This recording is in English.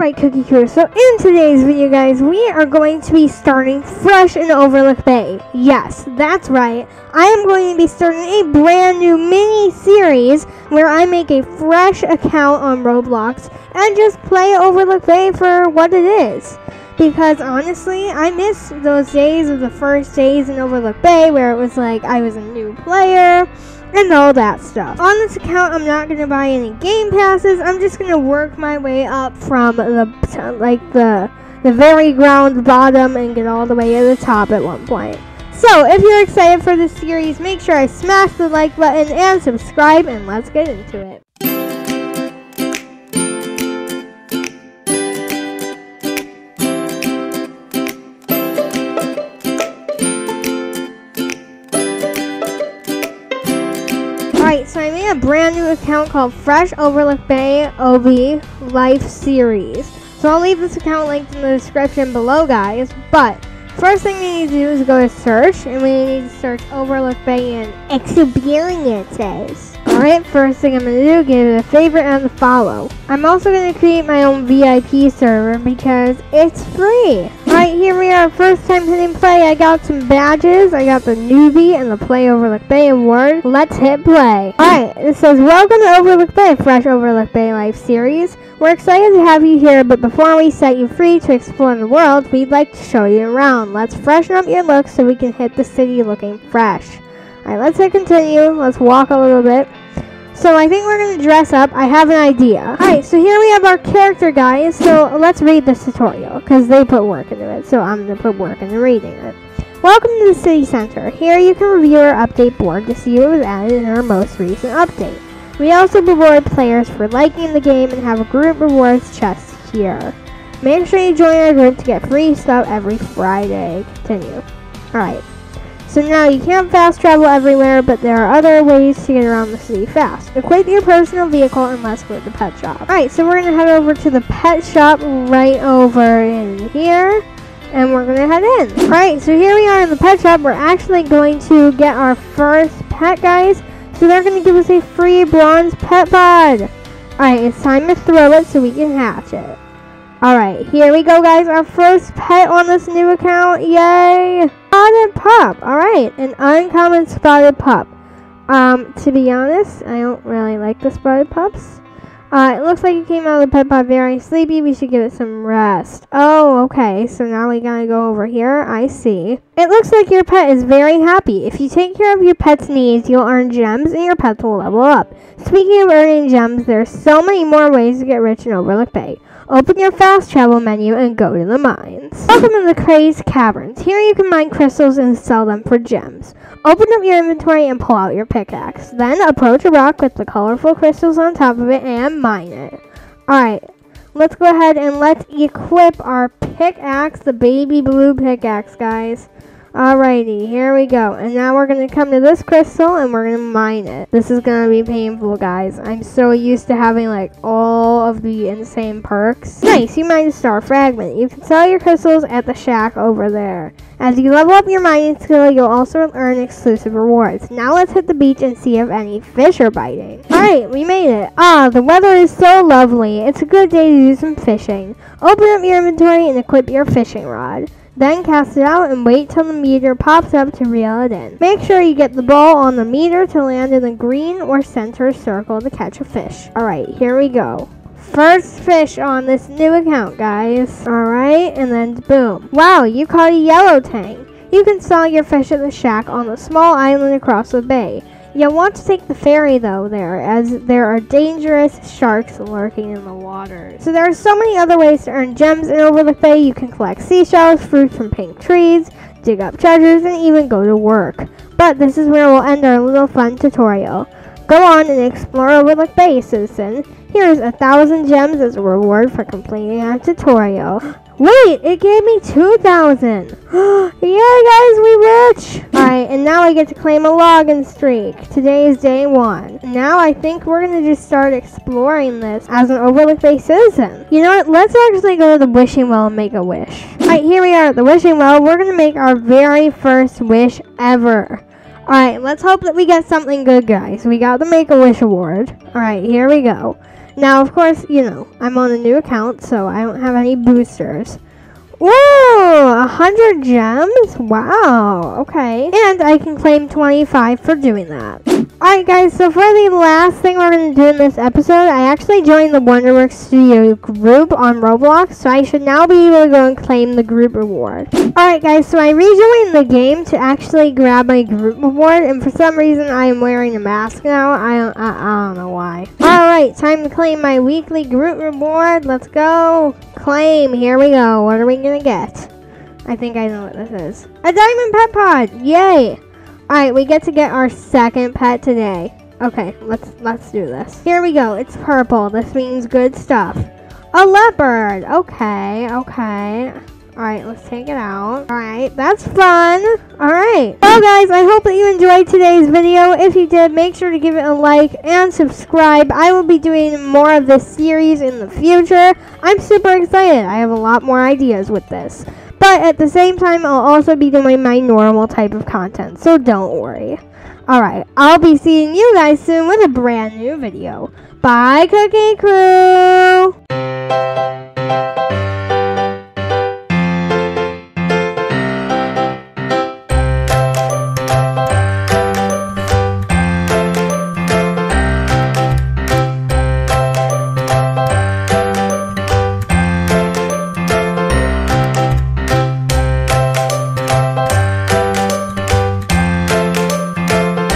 Alright, Cookie Crew, so in today's video, guys, we are going to be starting fresh in Overlook Bay. Yes, that's right. I am going to be starting a brand new mini-series where I make a fresh account on Roblox and just play Overlook Bay for what it is. Because honestly, I miss those days of the first days in Overlook Bay where it was like I was a new player and all that stuff. On this account, I'm not going to buy any game passes. I'm just going to work my way up from the like the the very ground bottom and get all the way to the top at one point. So, if you're excited for this series, make sure I smash the like button and subscribe and let's get into it. So I made a brand new account called Fresh Overlook Bay OB Life Series. So I'll leave this account linked in the description below, guys. But first thing we need to do is go to search, and we need to search Overlook Bay and experiences. Alright, first thing I'm going to do, give it a favorite and a follow. I'm also going to create my own VIP server because it's free. Alright, here we are, first time hitting play. I got some badges. I got the newbie and the Play Overlook Bay award. Let's hit play. Alright, it says, Welcome to Overlook Bay, Fresh Overlook Bay Life Series. We're excited to have you here, but before we set you free to explore the world, we'd like to show you around. Let's freshen up your look so we can hit the city looking fresh. Alright, let's hit continue. Let's walk a little bit. So I think we're going to dress up. I have an idea. Alright, so here we have our character, guys. So let's read this tutorial, because they put work into it. So I'm going to put work into reading it. Welcome to the City Center. Here you can review our update board to see what was added in our most recent update. We also reward players for liking the game and have a group rewards chest here. Make sure you join our group to get free stuff every Friday. Continue. Alright. So now you can't fast travel everywhere, but there are other ways to get around the city fast. Equip your personal vehicle and let's go to the pet shop. Alright, so we're going to head over to the pet shop right over in here. And we're going to head in. Alright, so here we are in the pet shop. We're actually going to get our first pet, guys. So they're going to give us a free bronze pet pod. Alright, it's time to throw it so we can hatch it. Alright, here we go, guys. Our first pet on this new account. Yay! Spotted pup. Alright, an uncommon spotted pup. Um, to be honest, I don't really like the spotted pups. Uh, it looks like it came out of the pet pod very sleepy. We should give it some rest. Oh, okay. So now we gotta go over here. I see. It looks like your pet is very happy. If you take care of your pet's needs, you'll earn gems and your pet will level up. Speaking of earning gems, there's so many more ways to get rich in Overlook Bay. Open your fast travel menu and go to the mines. Welcome to the Crazed Caverns. Here you can mine crystals and sell them for gems. Open up your inventory and pull out your pickaxe. Then approach a rock with the colorful crystals on top of it and mine it. Alright, let's go ahead and let's equip our pickaxe, the baby blue pickaxe, guys. Alrighty, here we go. And now we're going to come to this crystal and we're going to mine it. This is going to be painful, guys. I'm so used to having like all of the insane perks. Nice, you mined a star fragment. You can sell your crystals at the shack over there. As you level up your mining skill, you'll also earn exclusive rewards. Now let's hit the beach and see if any fish are biting. Alright, we made it. Ah, the weather is so lovely. It's a good day to do some fishing. Open up your inventory and equip your fishing rod. Then cast it out and wait till the meter pops up to reel it in. Make sure you get the ball on the meter to land in the green or center circle to catch a fish. Alright, here we go. First fish on this new account, guys. Alright, and then boom. Wow, you caught a yellow tang. You can sell your fish at the shack on the small island across the bay. You'll want to take the ferry though there, as there are dangerous sharks lurking in the water. So there are so many other ways to earn gems in Overlook Bay. You can collect seashells, fruit from pink trees, dig up treasures, and even go to work. But this is where we'll end our little fun tutorial. Go on and explore Overlook Bay, citizen. Here's a thousand gems as a reward for completing our tutorial. Wait, it gave me 2,000. yeah, guys, we rich. Alright, and now I get to claim a login streak. Today is day one. Now I think we're going to just start exploring this as an Overlook Bay citizen. You know what? Let's actually go to the wishing well and make a wish. Alright, here we are at the wishing well. We're going to make our very first wish ever. Alright, let's hope that we get something good, guys. We got the Make-A-Wish award. Alright, here we go. Now, of course, you know, I'm on a new account, so I don't have any boosters. Whoa, 100 gems? Wow, okay. And I can claim 25 for doing that. Alright guys, so for the last thing we're going to do in this episode, I actually joined the Wonder Works Studio group on Roblox, so I should now be able to go and claim the group reward. Alright guys, so I rejoined the game to actually grab my group reward, and for some reason I am wearing a mask now. I don't, I, I don't know why. Alright, time to claim my weekly group reward. Let's go. Claim. Here we go. What are we going to get? I think I know what this is. A diamond pet pod! Yay! Alright, we get to get our second pet today. Okay, let's let's do this. Here we go. It's purple. This means good stuff. A leopard. Okay, okay. Alright, let's take it out. Alright, that's fun. Alright. Well, guys, I hope that you enjoyed today's video. If you did, make sure to give it a like and subscribe. I will be doing more of this series in the future. I'm super excited. I have a lot more ideas with this. But at the same time, I'll also be doing my normal type of content, so don't worry. Alright, I'll be seeing you guys soon with a brand new video. Bye, Cookie Crew!